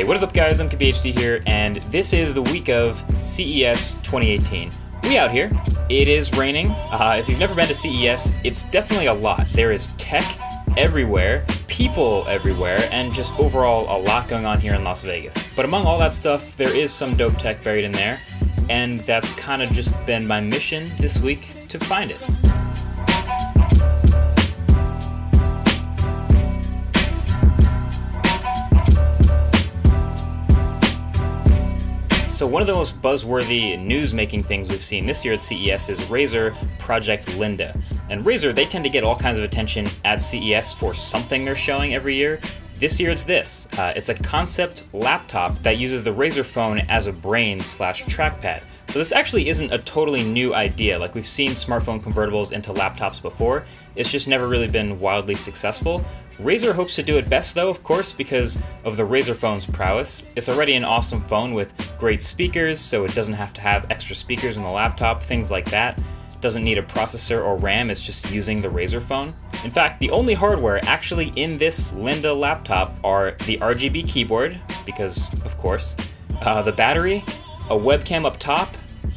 Hey, what is up guys? MKBHD here, and this is the week of CES 2018. We out here. It is raining. Uh, if you've never been to CES, it's definitely a lot. There is tech everywhere, people everywhere, and just overall a lot going on here in Las Vegas. But among all that stuff, there is some dope tech buried in there, and that's kind of just been my mission this week to find it. So one of the most buzzworthy news-making things we've seen this year at CES is Razer Project Linda. And Razer, they tend to get all kinds of attention at CES for something they're showing every year. This year it's this. Uh, it's a concept laptop that uses the Razer phone as a brain slash trackpad. So this actually isn't a totally new idea. Like we've seen smartphone convertibles into laptops before. It's just never really been wildly successful. Razer hopes to do it best though, of course, because of the Razer phone's prowess. It's already an awesome phone with great speakers, so it doesn't have to have extra speakers in the laptop, things like that doesn't need a processor or RAM, it's just using the Razer phone. In fact, the only hardware actually in this Linda laptop are the RGB keyboard, because of course, uh, the battery, a webcam up top,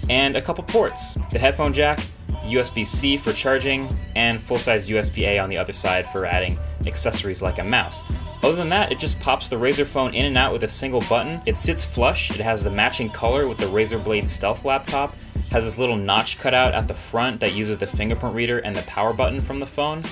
and a couple ports. The headphone jack, USB-C for charging, and full-size USB-A on the other side for adding accessories like a mouse. Other than that, it just pops the Razer phone in and out with a single button. It sits flush, it has the matching color with the Razer Blade Stealth laptop, has this little notch cut out at the front that uses the fingerprint reader and the power button from the phone.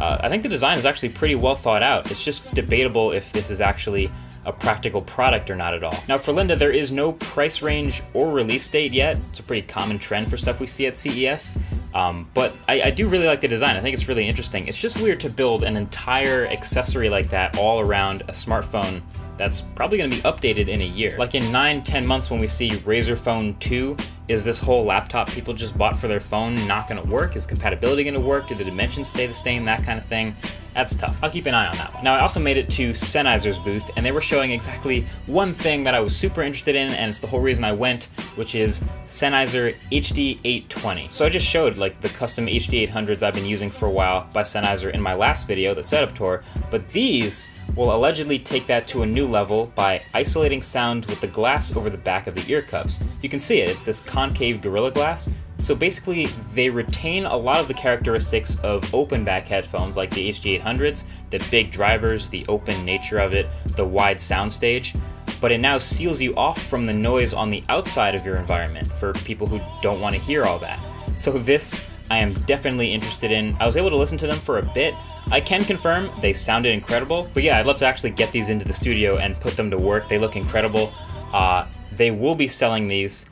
Uh, I think the design is actually pretty well thought out. It's just debatable if this is actually a practical product or not at all. Now for Linda, there is no price range or release date yet. It's a pretty common trend for stuff we see at CES. Um, but I, I, do really like the design. I think it's really interesting. It's just weird to build an entire accessory like that all around a smartphone that's probably going to be updated in a year. Like in 9, 10 months when we see Razer Phone 2, is this whole laptop people just bought for their phone not going to work? Is compatibility going to work? Do the dimensions stay the same? That kind of thing. That's tough. I'll keep an eye on that one. Now, I also made it to Sennheiser's booth, and they were showing exactly one thing that I was super interested in, and it's the whole reason I went, which is Sennheiser HD820. So I just showed like the custom HD800s I've been using for a while by Sennheiser in my last video, the setup tour, but these will allegedly take that to a new level by isolating sound with the glass over the back of the ear cups. You can see it, it's this concave Gorilla Glass. So basically, they retain a lot of the characteristics of open back headphones like the HD800s, the big drivers, the open nature of it, the wide soundstage, but it now seals you off from the noise on the outside of your environment for people who don't want to hear all that. So this I am definitely interested in. I was able to listen to them for a bit. I can confirm they sounded incredible, but yeah, I'd love to actually get these into the studio and put them to work. They look incredible. Uh, they will be selling these,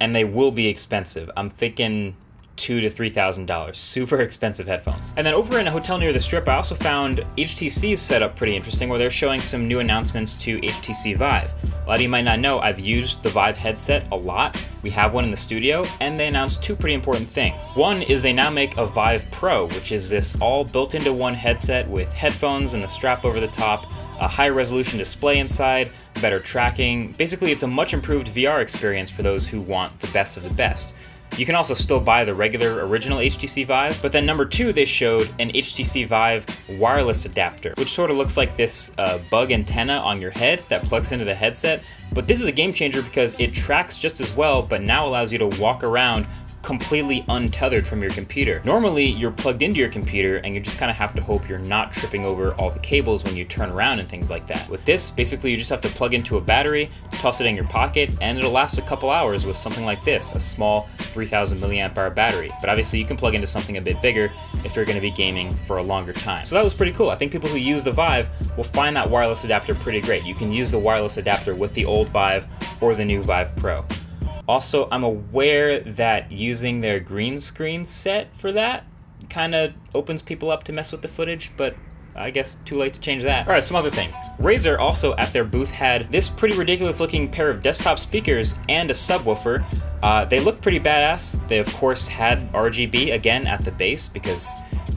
and they will be expensive. I'm thinking two to three thousand dollars. Super expensive headphones. And then over in a hotel near the strip, I also found HTC's setup pretty interesting, where they're showing some new announcements to HTC Vive. A lot of you might not know, I've used the Vive headset a lot. We have one in the studio, and they announced two pretty important things. One is they now make a Vive Pro, which is this all built into one headset with headphones and the strap over the top, a high resolution display inside, better tracking. Basically, it's a much improved VR experience for those who want the best of the best. You can also still buy the regular original HTC Vive, but then number two, they showed an HTC Vive wireless adapter, which sort of looks like this uh, bug antenna on your head that plugs into the headset. But this is a game changer because it tracks just as well, but now allows you to walk around completely untethered from your computer. Normally, you're plugged into your computer and you just kind of have to hope you're not tripping over all the cables when you turn around and things like that. With this, basically you just have to plug into a battery, toss it in your pocket, and it'll last a couple hours with something like this, a small 3000 milliamp hour battery. But obviously you can plug into something a bit bigger if you're going to be gaming for a longer time. So that was pretty cool. I think people who use the Vive will find that wireless adapter pretty great. You can use the wireless adapter with the old Vive or the new Vive Pro. Also, I'm aware that using their green screen set for that kind of opens people up to mess with the footage, but I guess too late to change that. Alright, some other things. Razer also at their booth had this pretty ridiculous looking pair of desktop speakers and a subwoofer. Uh, they look pretty badass. They of course had RGB again at the base because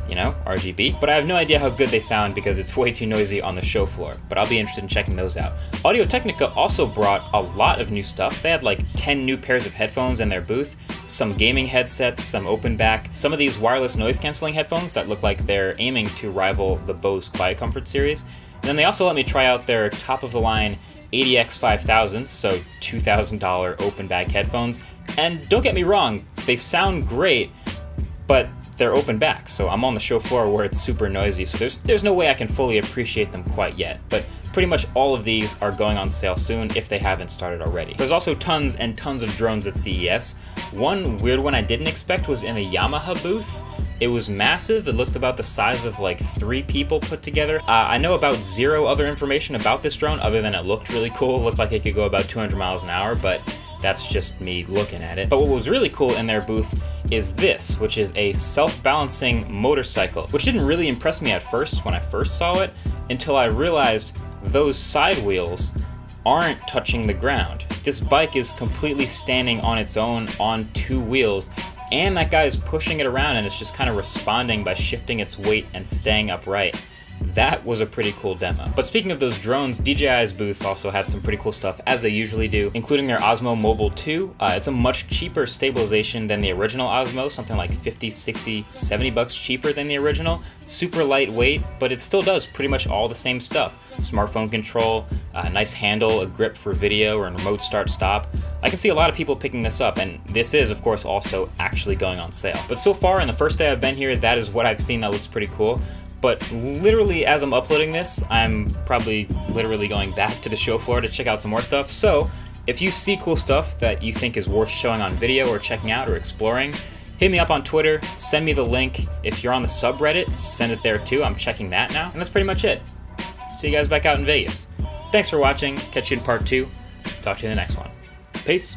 you know, RGB. But I have no idea how good they sound because it's way too noisy on the show floor, but I'll be interested in checking those out. Audio Technica also brought a lot of new stuff. They had like 10 new pairs of headphones in their booth, some gaming headsets, some open back, some of these wireless noise canceling headphones that look like they're aiming to rival the Bose Quiet Comfort series. And then they also let me try out their top of the line ADX5000, so $2,000 open back headphones. And don't get me wrong, they sound great, but they're open back, so I'm on the show floor where it's super noisy, so there's there's no way I can fully appreciate them quite yet. But pretty much all of these are going on sale soon if they haven't started already. There's also tons and tons of drones at CES. One weird one I didn't expect was in the Yamaha booth. It was massive. It looked about the size of like three people put together. Uh, I know about zero other information about this drone other than it looked really cool. It looked like it could go about 200 miles an hour, but that's just me looking at it. But what was really cool in their booth is this, which is a self-balancing motorcycle, which didn't really impress me at first when I first saw it, until I realized those side wheels aren't touching the ground. This bike is completely standing on its own on two wheels, and that guy is pushing it around and it's just kind of responding by shifting its weight and staying upright. That was a pretty cool demo. But speaking of those drones, DJI's booth also had some pretty cool stuff, as they usually do, including their Osmo Mobile 2. Uh, it's a much cheaper stabilization than the original Osmo, something like 50, 60, 70 bucks cheaper than the original. Super lightweight, but it still does pretty much all the same stuff. Smartphone control, a nice handle, a grip for video, or a remote start stop. I can see a lot of people picking this up, and this is, of course, also actually going on sale. But so far, in the first day I've been here, that is what I've seen that looks pretty cool but literally as I'm uploading this, I'm probably literally going back to the show floor to check out some more stuff. So if you see cool stuff that you think is worth showing on video or checking out or exploring, hit me up on Twitter, send me the link. If you're on the subreddit, send it there too. I'm checking that now. And that's pretty much it. See you guys back out in Vegas. Thanks for watching. Catch you in part two. Talk to you in the next one. Peace.